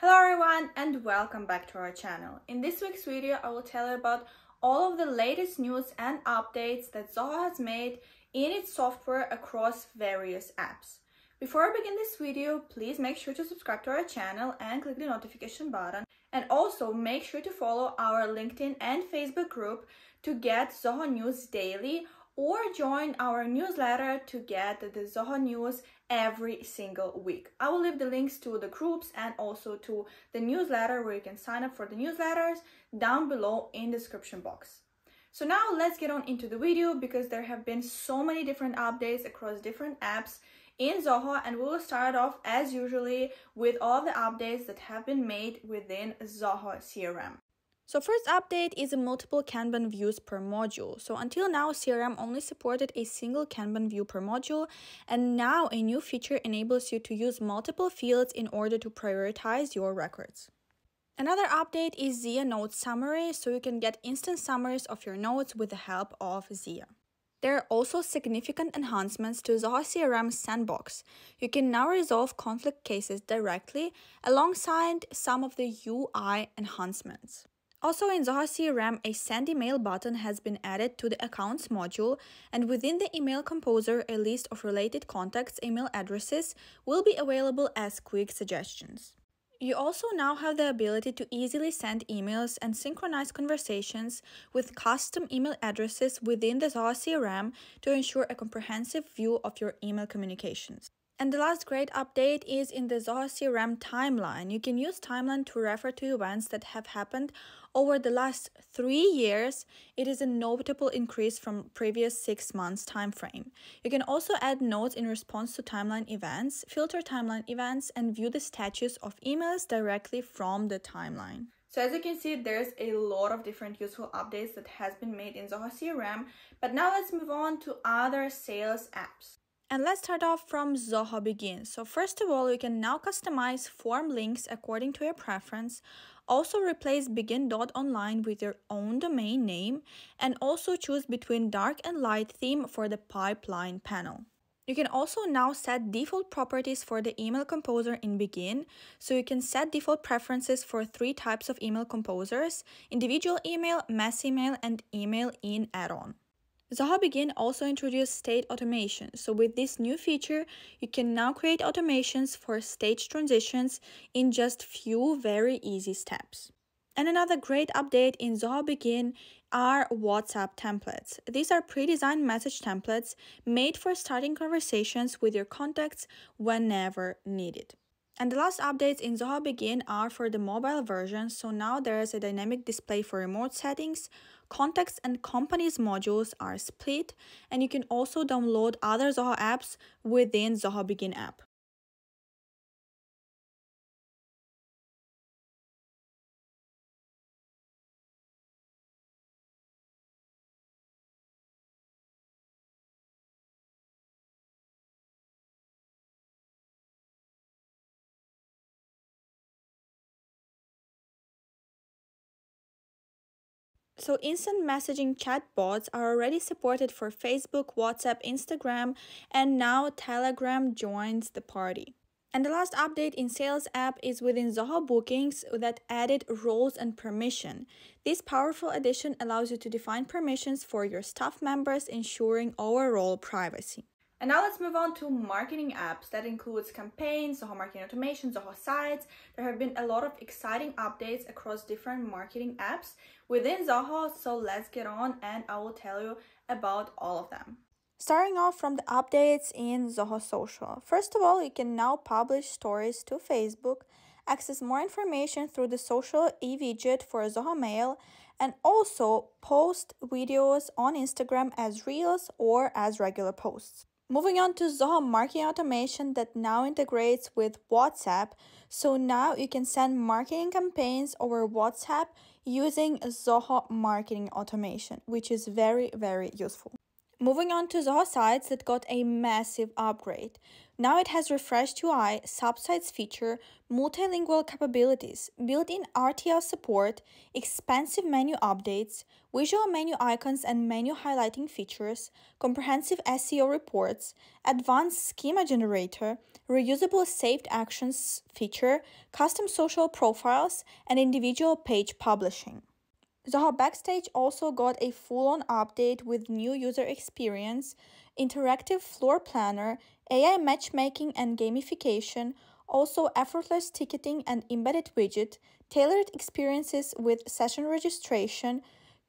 Hello everyone and welcome back to our channel. In this week's video, I will tell you about all of the latest news and updates that Zoho has made in its software across various apps. Before I begin this video, please make sure to subscribe to our channel and click the notification button. And also make sure to follow our LinkedIn and Facebook group to get Zoho news daily or join our newsletter to get the Zoho news every single week. I will leave the links to the groups and also to the newsletter where you can sign up for the newsletters down below in the description box. So now let's get on into the video because there have been so many different updates across different apps in Zoho and we will start off as usually with all the updates that have been made within Zoho CRM. So first update is multiple Kanban views per module. So until now, CRM only supported a single Kanban view per module, and now a new feature enables you to use multiple fields in order to prioritize your records. Another update is Zia Notes Summary, so you can get instant summaries of your notes with the help of Zia. There are also significant enhancements to Zoho CRM Sandbox. You can now resolve conflict cases directly alongside some of the UI enhancements. Also in Zoho CRM, a send email button has been added to the accounts module and within the email composer, a list of related contacts email addresses will be available as quick suggestions. You also now have the ability to easily send emails and synchronize conversations with custom email addresses within the Zoho CRM to ensure a comprehensive view of your email communications. And the last great update is in the Zoho CRM timeline. You can use timeline to refer to events that have happened over the last three years. It is a notable increase from previous six months time frame. You can also add notes in response to timeline events, filter timeline events, and view the status of emails directly from the timeline. So as you can see, there's a lot of different useful updates that has been made in Zoho CRM. But now let's move on to other sales apps. And let's start off from Zoho Bigin. So first of all, you can now customize form links according to your preference. Also replace bigin.online with your own domain name and also choose between dark and light theme for the pipeline panel. You can also now set default properties for the email composer in Bigin. So you can set default preferences for three types of email composers, individual email, mass email, and email in add-on. Zoho Bigin also introduced state automation. So with this new feature, you can now create automations for stage transitions in just few very easy steps. And another great update in Zoho Bigin are WhatsApp templates. These are pre-designed message templates made for starting conversations with your contacts whenever needed. And the last updates in Zoho Bigin are for the mobile version, so now there is a dynamic display for remote settings, contacts and companies modules are split, and you can also download other Zoho apps within Zoho Bigin app. So instant messaging chatbots are already supported for Facebook, WhatsApp, Instagram, and now Telegram joins the party. And the last update in Sales app is within Zoho Bookings that added roles and permission. This powerful addition allows you to define permissions for your staff members, ensuring overall privacy. And now let's move on to marketing apps. That includes campaigns, Zoho Marketing Automation, Zoho Sites. There have been a lot of exciting updates across different marketing apps within Zoho. So let's get on and I will tell you about all of them. Starting off from the updates in Zoho Social. First of all, you can now publish stories to Facebook, access more information through the social e-widget for Zoho Mail, and also post videos on Instagram as Reels or as regular posts. Moving on to Zoho Marketing Automation that now integrates with WhatsApp. So now you can send marketing campaigns over WhatsApp using Zoho Marketing Automation, which is very, very useful. Moving on to Zoho Sites that got a massive upgrade. Now it has refreshed UI, subsites feature, multilingual capabilities, built-in RTL support, expansive menu updates, visual menu icons and menu highlighting features, comprehensive SEO reports, advanced schema generator, reusable saved actions feature, custom social profiles, and individual page publishing. Zoho Backstage also got a full-on update with new user experience, interactive floor planner, AI matchmaking and gamification, also effortless ticketing and embedded widget, tailored experiences with session registration,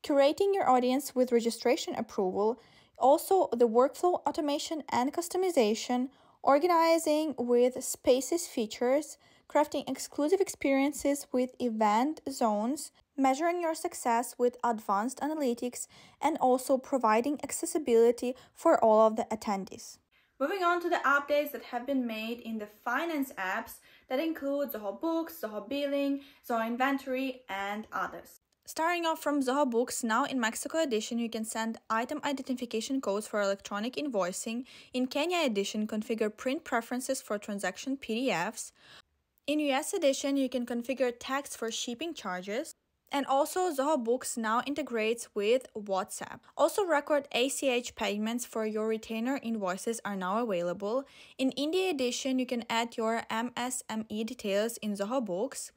curating your audience with registration approval, also the workflow automation and customization, organizing with spaces features, crafting exclusive experiences with event zones, measuring your success with advanced analytics, and also providing accessibility for all of the attendees. Moving on to the updates that have been made in the finance apps that include Zoho Books, Zoho Billing, Zoho Inventory, and others. Starting off from Zoho Books, now in Mexico edition, you can send item identification codes for electronic invoicing. In Kenya edition, configure print preferences for transaction PDFs. In US edition, you can configure text for shipping charges. And also Zoho Books now integrates with WhatsApp. Also record ACH payments for your retainer invoices are now available. In India edition, you can add your MSME details in Zoho Books.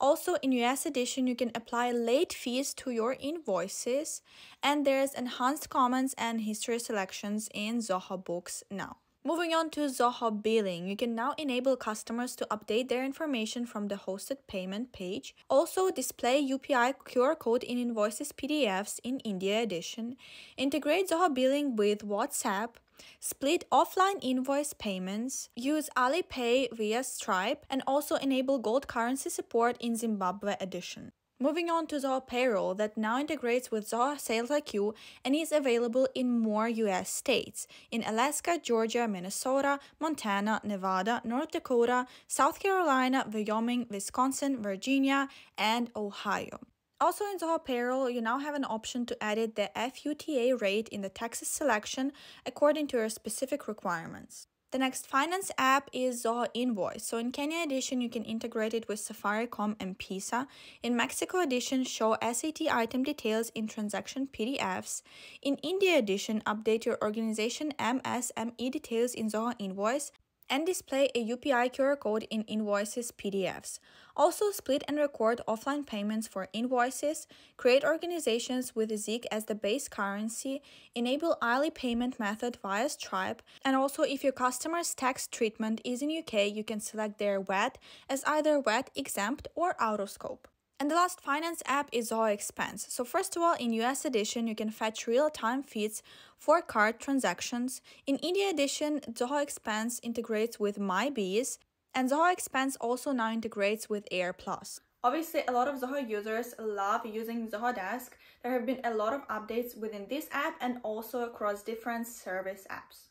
Also in US edition, you can apply late fees to your invoices and there's enhanced comments and history selections in Zoho Books now. Moving on to Zoho Billing, you can now enable customers to update their information from the hosted payment page. Also display UPI QR code in invoices PDFs in India edition. Integrate Zoho Billing with WhatsApp. Split offline invoice payments, use Alipay via Stripe, and also enable gold currency support in Zimbabwe edition. Moving on to Zoho Payroll that now integrates with Zoho Sales IQ and is available in more US states in Alaska, Georgia, Minnesota, Montana, Nevada, North Dakota, South Carolina, Wyoming, Wisconsin, Virginia, and Ohio. Also in Zoho Payroll, you now have an option to edit the FUTA rate in the taxes selection according to your specific requirements. The next finance app is Zoho Invoice. So in Kenya edition, you can integrate it with Safaricom M-Pesa. In Mexico edition, show SAT item details in transaction PDFs. In India edition, update your organization MSME details in Zoho Invoice and display a UPI QR code in invoices PDFs. Also split and record offline payments for invoices, create organizations with ZIG as the base currency, enable Ali payment method via Stripe, and also if your customer's tax treatment is in UK, you can select their VAT as either VAT exempt or out of scope. And the last finance app is Zoho Expense. So first of all, in US edition, you can fetch real-time feeds for card transactions. In India edition, Zoho Expense integrates with MyBiz, and Zoho Expense also now integrates with Air Plus. Obviously, a lot of Zoho users love using Zoho Desk. There have been a lot of updates within this app and also across different service apps.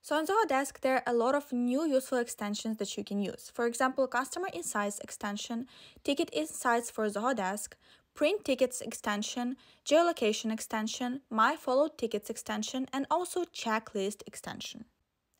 So on Zoho Desk, there are a lot of new useful extensions that you can use. For example, Customer Insights extension, Ticket Insights for Zoho Desk, Print Tickets extension, Geolocation extension, My Followed Tickets extension, and also Checklist extension.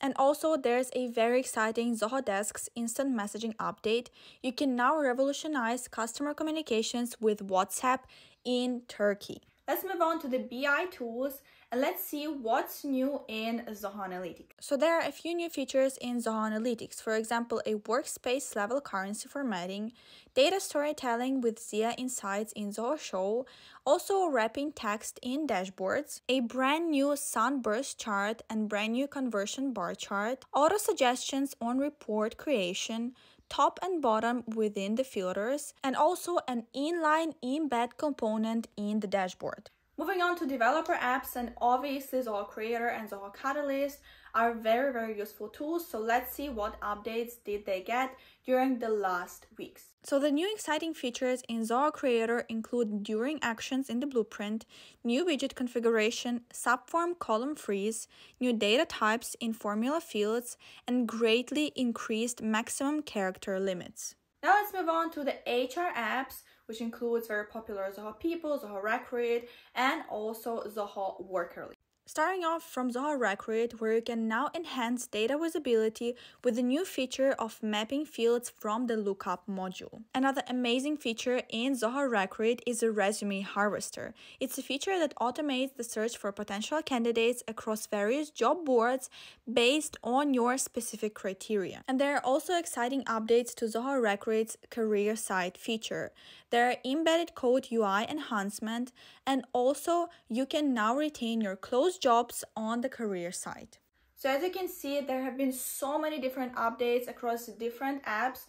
And also, there's a very exciting Zoho Desk's instant messaging update. You can now revolutionize customer communications with WhatsApp in Turkey. Let's move on to the BI tools and let's see what's new in Zoho Analytics. So there are a few new features in Zoho Analytics. For example, a workspace level currency formatting, data storytelling with Zia Insights in Zoho Show, also wrapping text in dashboards, a brand new sunburst chart and brand new conversion bar chart, auto suggestions on report creation, top and bottom within the filters, and also an inline embed component in the dashboard. Moving on to developer apps and obviously Zoho Creator and Zoho Catalyst are very very useful tools so let's see what updates did they get during the last weeks. So the new exciting features in Zoho Creator include during actions in the blueprint, new widget configuration, subform column freeze, new data types in formula fields, and greatly increased maximum character limits. Now let's move on to the HR apps which includes very popular Zoho People, Zoho Recruit, and also Zoho Workerly. Starting off from Zoho Recruit, where you can now enhance data visibility with the new feature of mapping fields from the lookup module. Another amazing feature in Zoho Recruit is the resume harvester. It's a feature that automates the search for potential candidates across various job boards based on your specific criteria. And there are also exciting updates to Zoho Recruit's career site feature. There are embedded code UI enhancement and also you can now retain your closed jobs on the career site. So as you can see, there have been so many different updates across different apps.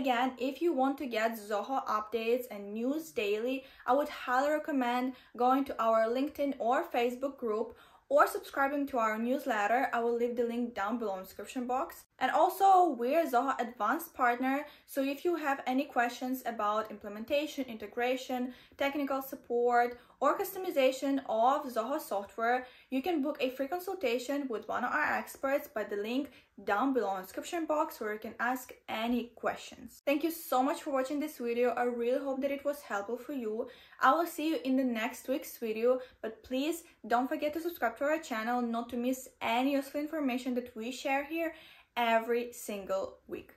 Again, if you want to get Zoho updates and news daily, I would highly recommend going to our LinkedIn or Facebook group or subscribing to our newsletter. I will leave the link down below in the description box. And also, we're Zoho Advanced Partner, so if you have any questions about implementation, integration, technical support, or customization of Zoho software, you can book a free consultation with one of our experts by the link down below in the description box where you can ask any questions. Thank you so much for watching this video. I really hope that it was helpful for you. I will see you in the next week's video, but please don't forget to subscribe to our channel not to miss any useful information that we share here every single week.